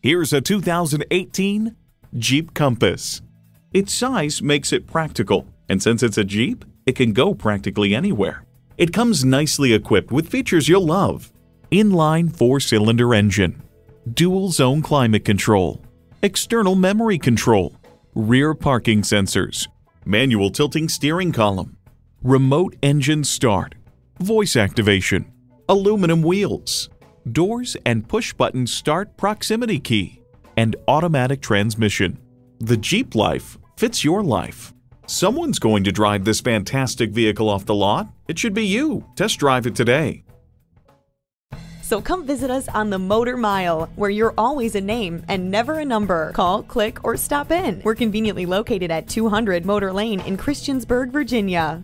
Here's a 2018 Jeep Compass. Its size makes it practical, and since it's a Jeep, it can go practically anywhere. It comes nicely equipped with features you'll love. Inline four-cylinder engine, dual zone climate control, external memory control, rear parking sensors, manual tilting steering column, remote engine start, voice activation, aluminum wheels, doors and push-button start proximity key, and automatic transmission. The Jeep life fits your life. Someone's going to drive this fantastic vehicle off the lot. It should be you. Test drive it today. So come visit us on the Motor Mile, where you're always a name and never a number. Call, click, or stop in. We're conveniently located at 200 Motor Lane in Christiansburg, Virginia.